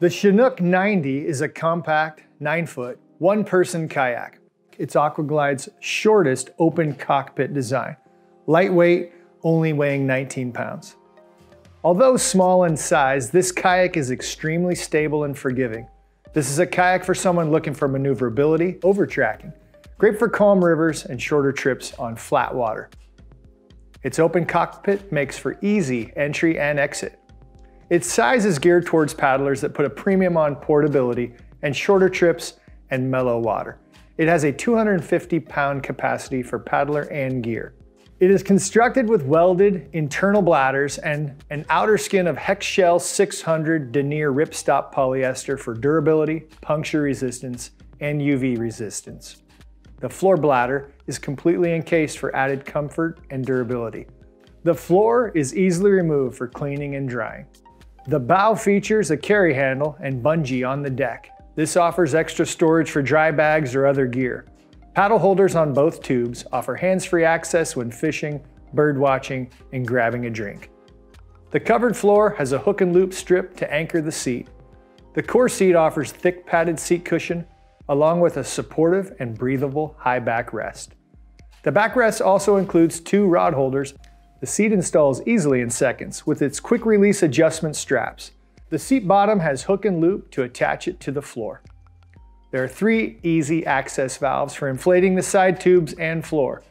The Chinook 90 is a compact, 9-foot, one-person kayak. It's Aquaglide's shortest open cockpit design. Lightweight, only weighing 19 pounds. Although small in size, this kayak is extremely stable and forgiving. This is a kayak for someone looking for maneuverability over tracking. Great for calm rivers and shorter trips on flat water. Its open cockpit makes for easy entry and exit. Its size is geared towards paddlers that put a premium on portability and shorter trips and mellow water. It has a 250 pound capacity for paddler and gear. It is constructed with welded internal bladders and an outer skin of Hexshell 600 denier ripstop polyester for durability, puncture resistance, and UV resistance. The floor bladder is completely encased for added comfort and durability. The floor is easily removed for cleaning and drying. The bow features a carry handle and bungee on the deck. This offers extra storage for dry bags or other gear. Paddle holders on both tubes offer hands-free access when fishing, bird watching, and grabbing a drink. The covered floor has a hook and loop strip to anchor the seat. The core seat offers thick padded seat cushion, along with a supportive and breathable high back rest. The backrest also includes two rod holders the seat installs easily in seconds with its quick release adjustment straps. The seat bottom has hook and loop to attach it to the floor. There are three easy access valves for inflating the side tubes and floor.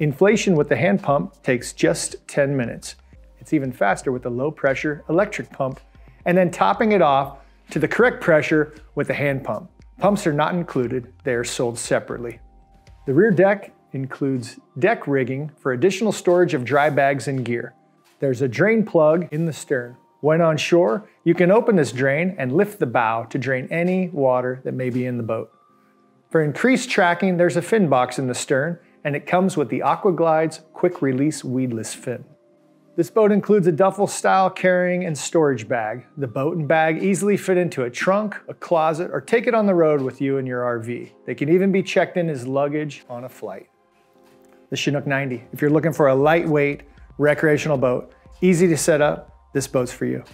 Inflation with the hand pump takes just 10 minutes. It's even faster with the low pressure electric pump and then topping it off to the correct pressure with the hand pump. Pumps are not included, they are sold separately. The rear deck includes deck rigging for additional storage of dry bags and gear. There's a drain plug in the stern. When on shore, you can open this drain and lift the bow to drain any water that may be in the boat. For increased tracking, there's a fin box in the stern, and it comes with the Aquaglide's quick release weedless fin. This boat includes a duffel style carrying and storage bag. The boat and bag easily fit into a trunk, a closet, or take it on the road with you in your RV. They can even be checked in as luggage on a flight the Chinook 90. If you're looking for a lightweight recreational boat, easy to set up, this boat's for you.